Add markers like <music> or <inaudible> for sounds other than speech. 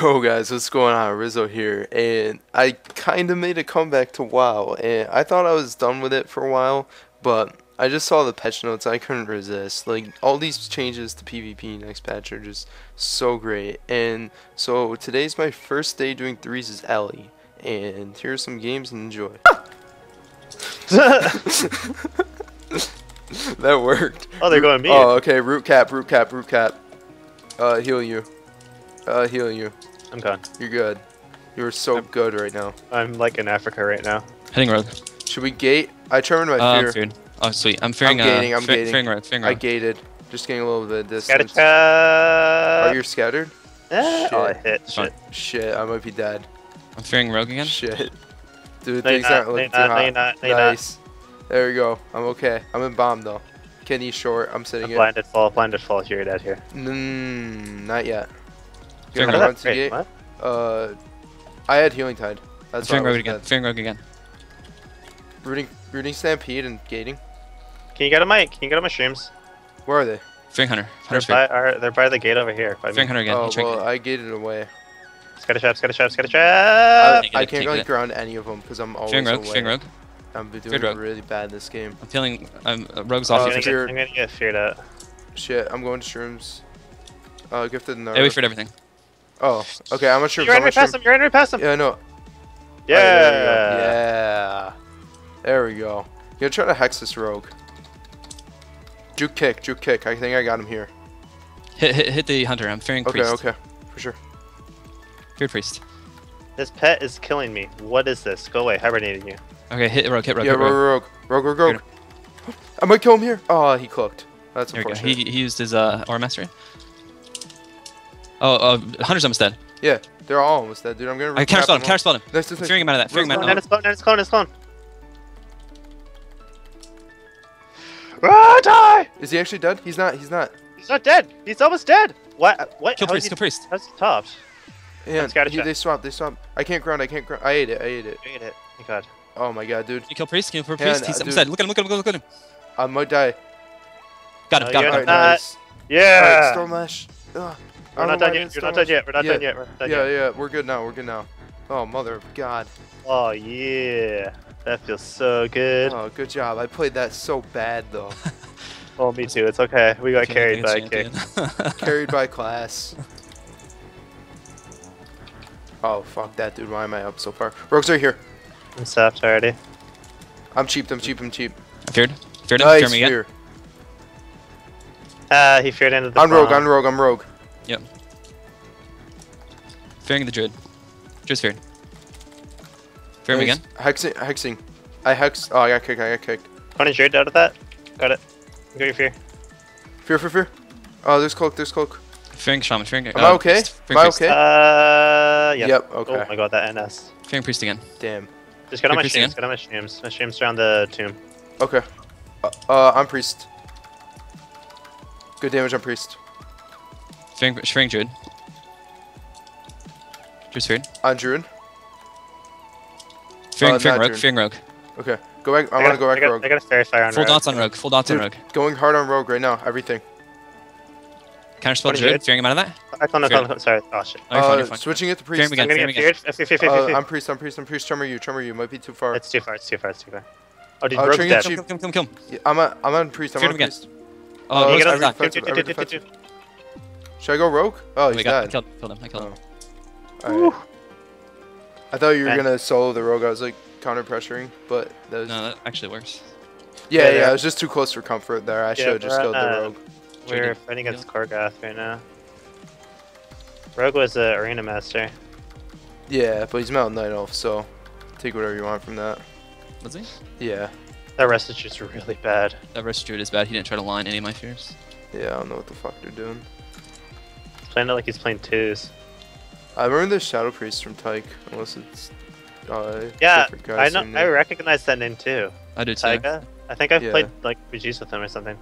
Yo guys, what's going on? Rizzo here, and I kind of made a comeback to WoW, and I thought I was done with it for a while, but I just saw the patch notes, I couldn't resist. Like, all these changes to PvP next patch are just so great, and so today's my first day doing threes as ele, and here's some games and enjoy. <laughs> that worked. Oh, they're going me. Oh, okay, root cap, root cap, root cap. Uh, heal you. Uh, heal you. I'm gone. You're good. You're so I'm- good right now. I'm like in Africa right now. Heading rogue. Should we gate? I turned my Uh, fear. feared. Oh, sweet. I'm fearing. I'm gating, uh, I'm fe- gating. Fearing rogue. Fearing I gated. Just getting a little bit of distance. Oh, chat. you're scattered? Eh, oh, I Shit. hit. Fine. Shit. Shit, I might be dead. I'm fearing rogue again. Shit. Dude, No, things not, aren't looking you're not, too hot. not, no, you're not. nice. There we go. I'm okay. I'm in bomb though. Kenny short. I'm sitting I'm in. blinded fall. Blinded fall. You're dead here. Mm, not yet. Fearing Gonna rogue. Wait, what? Uh, I had healing tide. That's why I Fearing rogue was again. dead. Fearing rogue again. Rooting, rooting stampede and gating. Can you get on my? Can you get on my streams? Where are they? Fearing hunter. They're by. Are, they're by the gate over here. By me. Fearing hunter again. oh well, I gated away. Scatter trap. Scatter trap. Scatter I, trap. Can't I can't can't really get it. ground any of them because I'm always Fearing rogue. away. Fearing rogue. I'm doing Feared rogue. really bad this game. I'm feeling. I'm uh, rogue's Oh, off. I'm you gonna, for fear- get, I'm gonna get feared out. Shit, I'm going to shrooms. Uh, gifted Yeah, Naruto. we feared everything. Oh, okay, I'm on shrooms. You're I'm right past him. You're right past him. Yeah, no. Yeah. Alright, there. Yeah. There we go. Gonna try to hex this rogue. Juke kick, juke kick. I think I got him here. Hit, hit, hit the hunter. I'm fearing Okay, priest. okay, okay, for sure. Feared priest. This pet is killing me. What is this? Go away. Hibernating you. Okay, hit rogue. Hit rogue. yeah, hit rogue, rogue. rogue, rogue, rogue, rogue. I might kill him here. Oh, he cloaked. That's There unfortunate. He, he used his uh aura mastery. Oh, uh, hunter's almost dead. Yeah, they're all almost dead, dude. I'm gonna. I counter spell him. recap Counter spell him. them all. Nice, nice, nice. Fearing him out of that. Fearing him out And of it's clone. And it's clone. It's clone. Oh, Ah, die! Is he actually dead? He's not. He's not. He's not dead. He's almost dead. What? What? Kill priest. Kill priest. how's he topped? Yeah, Let's gotta he, they swapped. They swapped. I can't ground. I can't ground. I ate it. I ate it. I Ate it. Thank God. Oh my god, dude. Can you kill priest? Can you kill priest? no, He's dude. almost dead. Look at him. Look at him. Look at him. Look at him. I might die. Got him. No, Got him. Got him. nice. Yeah. Alright, storm. Ugh. I We're don't not know why done yet. didn't You're not done yet. We're not Yeah. done yet. We're not done Yeah, yet. yeah, we're good now. We're good now. Oh, mother of God. Oh yeah. That feels so good. Oh, Oh, good job. I played that so bad though. <laughs> Oh, me too. It's okay. We got carried by a kick. <laughs> Carried by class. Oh, fuck that, dude. Why am I up so far? Rogues are here. I'm sapped already. I'm cheap. I'm cheap. I'm cheap. I feared. Feared him. Nice Fear him again. fear. Ah, he feared into the I'm rogue. bomb. I'm rogue. I'm rogue. Fearing the druid. Druid's feared. Fear him again. Hexing. Hexing. I hex. Oh, I got kicked. I got kicked. Punish injured out of that. Got it. Got your fear. Fear, fear, fear. Oh, there's cloak. There's cloak. Fearing shaman. Fearing. Am I okay? Am I okay? Uh, yep. Yep. Okay. Oh my god, that NS. Fearing priest again. Damn. Just get on my Priest streams. again? Get on my streams. My streams around the tomb. Okay. Uh, uh, I'm priest. Good damage on priest. Fearing. Fearing druid. Druid's feared. On druid. Fearing. Uh, fearing rogue. druid. Fearing rogue. Okay. Go back. I, got, want to go back I got, rogue. I got a faerie fire on Full rogue. dots on rogue. Full dots on rogue. going hard on rogue right now. Everything. Counter spell What is druid. Fearing him out of that. I clone, I Fear. clone, I clone. Sorry. Oh shit. Oh, you're fine. uh, You're fine. switching it to priest. him again. I'm gonna get again. feared. Fear, fear, fear, Uh. I'm priest. I'm priest. I'm priest. Tremor you. Tremor you. Might be too far. It's too far. It's too far. It's too far. Oh, dude, Uh, rogue's dead. cheap. Kill him. Kill him. Kill him. Yeah, I'm a, I'm on priest. I'm Fear on him again. priest. Oh, Uh, You rogue's get out on of that. Should I go rogue? Oh, he's We got. I dead. killed, killed him. I killed him. Oh. Alright. I thought you were Eh. gonna solo the rogue. I was like counter pressuring, but that was No, that actually works. yeah, Yeah, yeah. yeah. I was just too close for comfort there. I Yeah, should have just we're killed on, the uh, rogue. We're Traded. fighting against Korgoth right now. Rogue was the arena master. Yeah, but he's Mountain Night Elf, so take whatever you want from that. Was he? Yeah, That rest is really bad. That rest druid is bad. He didn't try to line any of my fears. yeah. I don't know what the fuck they're doing. He's playing it like he's playing twos. I remember the Shadow Priest from Tyke, unless it's uh Yeah, different I guys know. I recognize that name too. I do too. Tyga. I think I've Yeah. played like BGs with him or something.